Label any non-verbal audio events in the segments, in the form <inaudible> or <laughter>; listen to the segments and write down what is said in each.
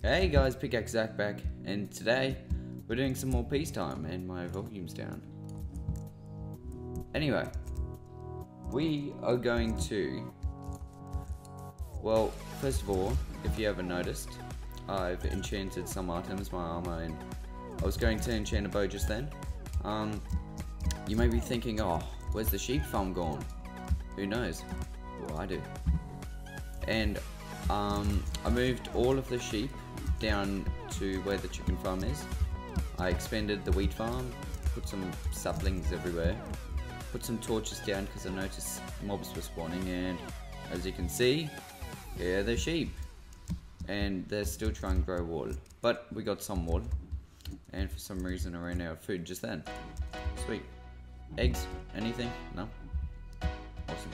Hey guys, PickaxeZac back, and today we're doing some more PZ Time, and my volume's down. Anyway, we are going to. Well, first of all, if you haven't noticed, I've enchanted some items, my armor, and I was going to enchant a bow just then. Um, you may be thinking, oh, where's the sheep farm gone? Who knows? Well, I do. And um, I moved all of the sheep down to where the chicken farm is. I expanded the wheat farm, put some saplings everywhere, put some torches down because I noticed mobs were spawning and as you can see, here the sheep. And they're still trying to grow wool. But we got some wool. And for some reason I ran out of food just then. Sweet. Eggs? Anything? No? Awesome.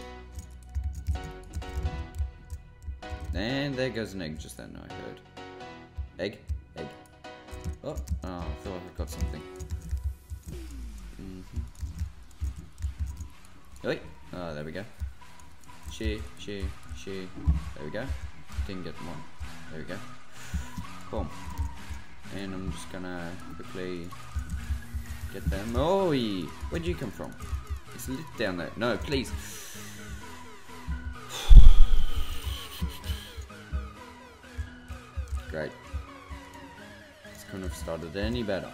And there goes an egg just then, I heard. Egg, egg. Oh, oh I thought I got something. Mm -hmm. Oh, there we go. She, she, she. There we go. Didn't get one. There we go. Boom. And I'm just gonna quickly get them. Oh, where'd you come from? It's lit down there. No, please. <sighs> Great. Couldn't have started any better.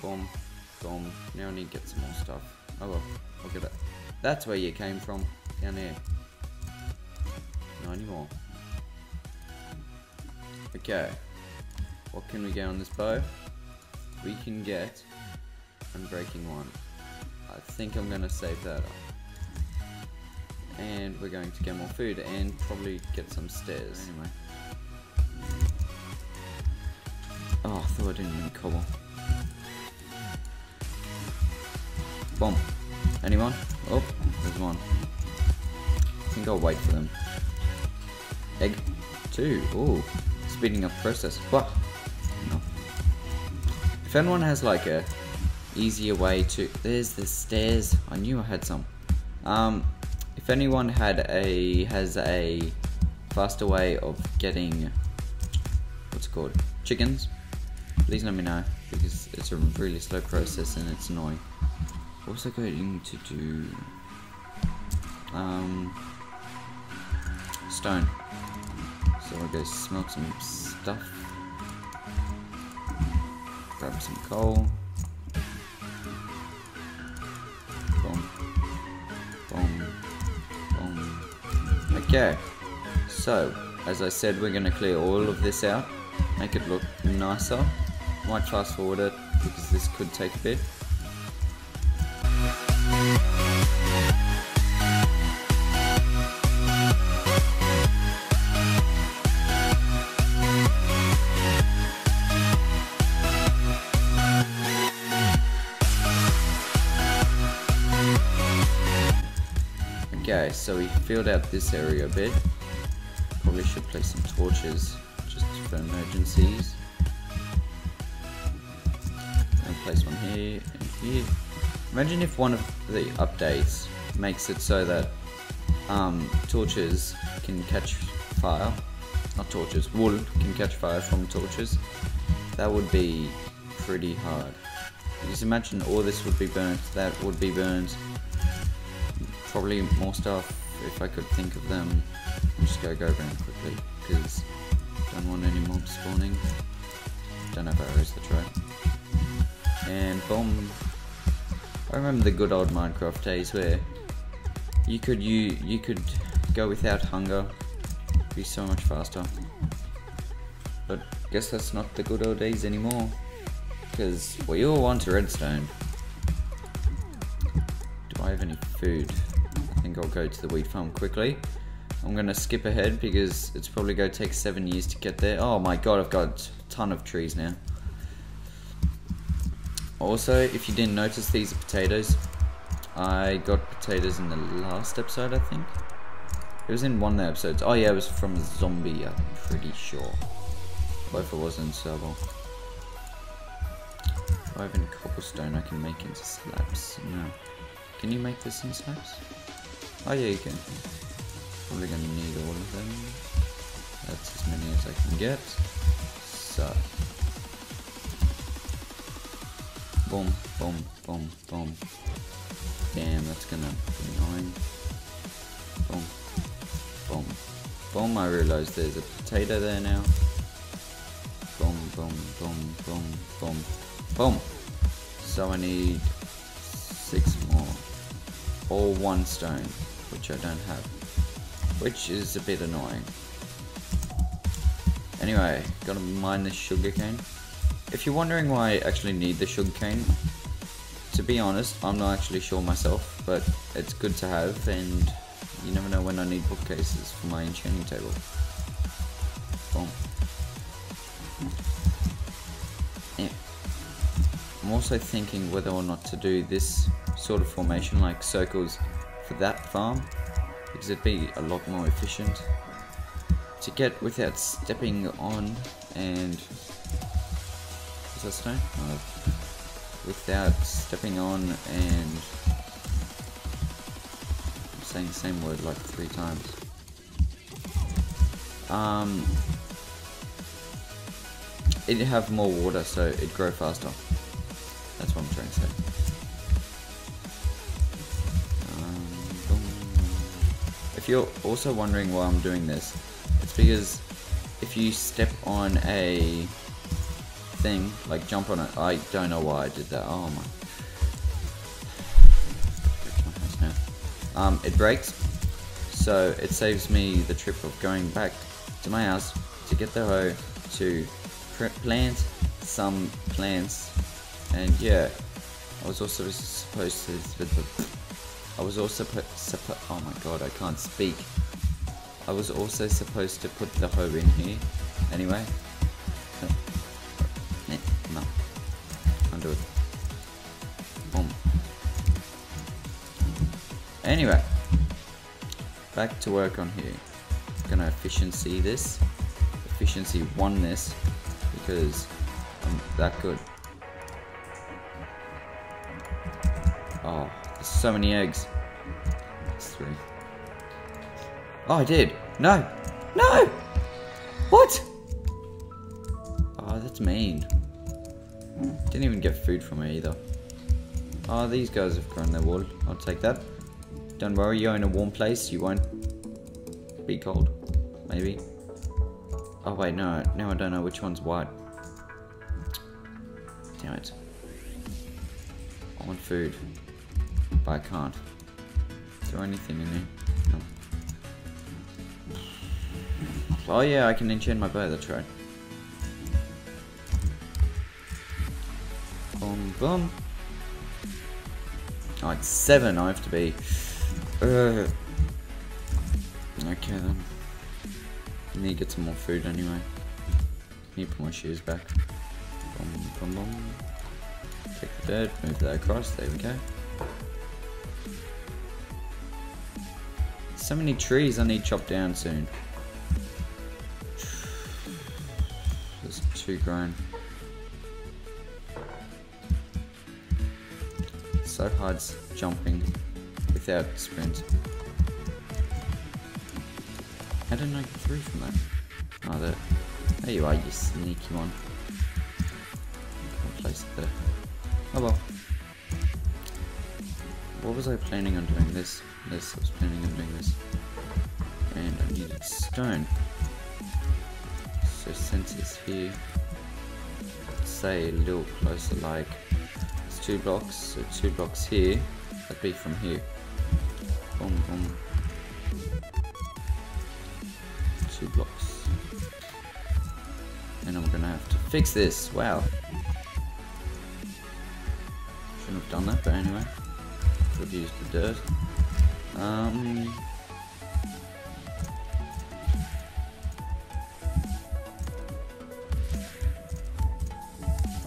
Boom, boom. Now I need to get some more stuff. Oh well, look at it. That's where you came from, down there. Not anymore. Okay. What can we get on this bow? We can get Unbreaking one. I think I'm gonna save that up. And we're going to get more food and probably get some stairs. Anyway. Oh, I thought I didn't need cobble. Boom. Anyone? Oh, there's one. I think I'll wait for them. Egg. Two. Ooh. Speeding up process. What? No. If anyone has like a easier way to... There's the stairs. I knew I had some. Um, if anyone had a has a faster way of getting what's it called chickens please let me know because it's a really slow process and it's annoying. What was I going to do? Um, stone. So I'll go smelt some stuff. Grab some coal. Boom. Boom. Boom. Okay. So, as I said, we're going to clear all of this out. Make it look nicer. Might fast forward it because this could take a bit. Okay, so we filled out this area a bit. Probably should place some torches just for emergencies. Place one here and here. Imagine if one of the updates makes it so that um, torches can catch fire. Not torches, wool can catch fire from torches. That would be pretty hard. Just imagine all this would be burnt, that would be burnt, Probably more stuff if I could think of them. I'm just gonna go around quickly because don't want any mobs spawning. Don't have arrows, the right and boom. I remember the good old Minecraft days where you could you you could go without hunger, be so much faster. But guess that's not the good old days anymore, because we all want a redstone. Do I have any food? I think I'll go to the wheat farm quickly. I'm gonna skip ahead because it's probably gonna take seven years to get there. Oh my god, I've got a ton of trees now. Also, if you didn't notice, these are potatoes. I got potatoes in the last episode, I think. It was in one of the episodes. Oh yeah, it was from a zombie, I'm pretty sure. But if it wasn't server. Do I have any cobblestone I can make into slabs? No. Can you make this in slabs? Oh yeah, you can. Probably gonna need all of them. That's as many as I can get. So. Boom, boom, boom, boom. Damn, that's gonna be annoying. Boom, boom, boom. I realise there's a potato there now. Boom, boom, boom, boom, boom, boom. So I need six more. All one stone, which I don't have. Which is a bit annoying. Anyway, gotta mine this sugarcane. If you're wondering why I actually need the sugarcane, to be honest, I'm not actually sure myself, but it's good to have, and you never know when I need bookcases for my enchanting table. Boom. Yeah. I'm also thinking whether or not to do this sort of formation like circles for that farm, because it'd be a lot more efficient to get without stepping on and is that stone? Without stepping on and saying the same word like three times. Um, it'd have more water, so it'd grow faster. That's what I'm trying to say. Um, if you're also wondering why I'm doing this, it's because if you step on a thing, like jump on it. I don't know why I did that. Oh my. Um, it breaks, so it saves me the trip of going back to my house to get the hoe to plant some plants, and yeah, I was also supposed to. I was also supposed. Oh my god, I can't speak. I was also supposed to put the hoe in here. Anyway, it. Boom. Anyway, back to work on here. gonna efficiency this, efficiency one this, because I'm that good. Oh, there's so many eggs. It's three. Oh, I did. No. No! What? Oh, that's mean. Didn't even get food from her either. Oh, these guys have grown their wool. I'll take that. Don't worry, you're in a warm place. You won't be cold. Maybe. Oh, wait, no. Now I don't know which one's white. Damn it. I want food. But I can't. Is there anything in here? No. Oh yeah, I can enchant my bow, that's right. Boom, boom. Oh, it's seven I have to be. Uh, okay then. I need to get some more food anyway. Need to put my shoes back. Boom, boom, boom. Take the bird, move that across, there we go. So many trees I need chopped down soon. There's two grown. So hard jumping without sprint. How did I get through from that? Oh, there, there you are, you sneaky one. I'll place it there. Oh well. What was I planning on doing this? This, I was planning on doing this. And I needed stone. So since it's here, say a little closer like two blocks, so two blocks here, that'd be from here. Boom, boom. Two blocks. And I'm gonna have to fix this, wow. Shouldn't have done that, but anyway. Could have used the dirt. Um,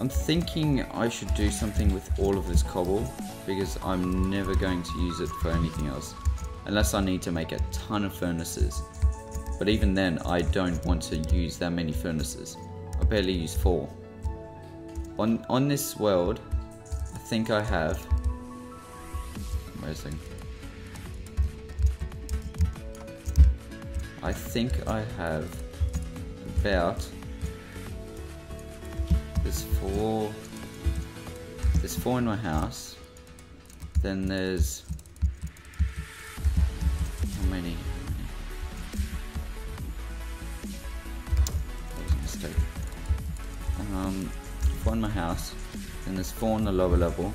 I'm thinking I should do something with all of this cobble because I'm never going to use it for anything else unless I need to make a ton of furnaces. But even then, I don't want to use that many furnaces. I barely use four. On, on this world, I think I have... It? I think I have about. There's four. There's four in my house. Then there's. How many? That was a mistake. Um, four in my house. Then there's four on the lower level.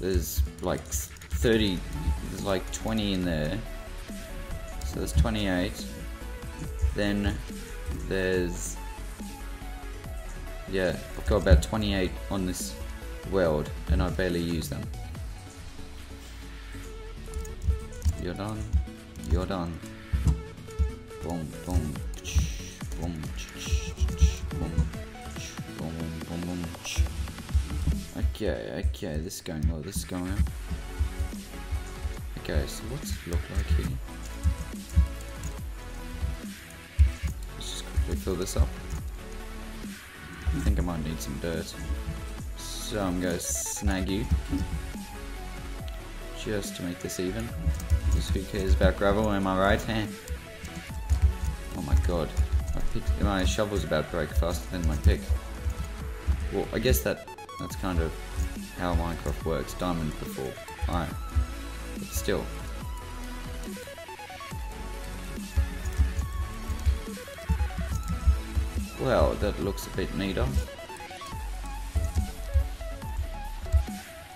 There's like 30. There's like 20 in there. So there's 28. Then there's yeah, I've got about 28 on this world and I barely use them. You're done. You're done. Boom, boom, boom, boom, boom. Okay, okay, this is going well, this is going well. Okay, so what's it look like here? Let's just quickly fill this up. I think I might need some dirt. So I'm going to snag you. Just to make this even. Because who cares about gravel, am I right? hand? Oh my god. My, pick, my shovel's about to break faster than my pick. Well, I guess that that's kind of how Minecraft works. Diamond before iron. But still. Well, that looks a bit neater.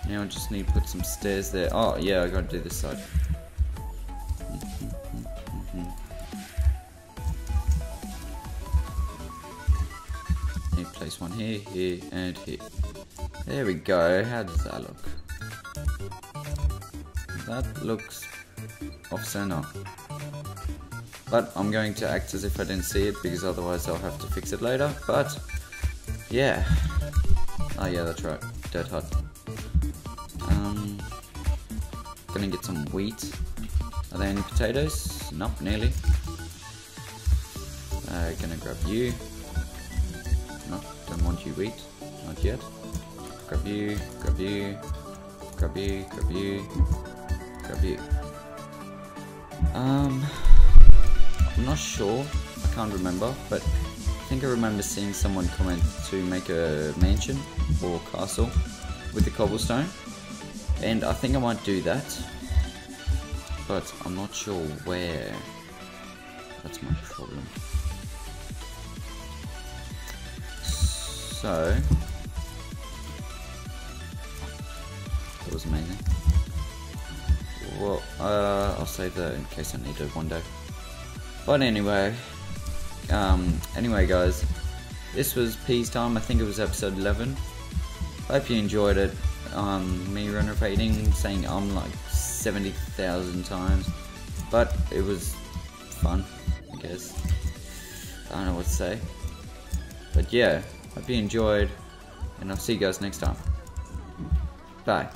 Now I just need to put some stairs there. Oh, yeah, I gotta do this side. Need to place one here, here, and here. There we go. How does that look? That looks off center. But I'm going to act as if I didn't see it because otherwise I'll have to fix it later. But yeah. Oh yeah, that's right. Dirt hut. Um, gonna get some wheat. Are there any potatoes? Nope, nearly. Uh, gonna grab you. No, don't want you wheat. Not yet. Grab you, grab you, grab you, grab you, grab you. Um, I'm not sure. I can't remember, but I think I remember seeing someone comment to make a mansion or castle with the cobblestone. And I think I might do that. But I'm not sure where. That's my problem. So. That was amazing. Well, uh, I'll save that in case I need it one day. But anyway, um, anyway guys, this was PZ Time, I think it was episode 11. Hope you enjoyed it. Um, me renovating, saying I'm like 70,000 times. But it was fun, I guess. I don't know what to say. But yeah, hope you enjoyed, and I'll see you guys next time. Bye.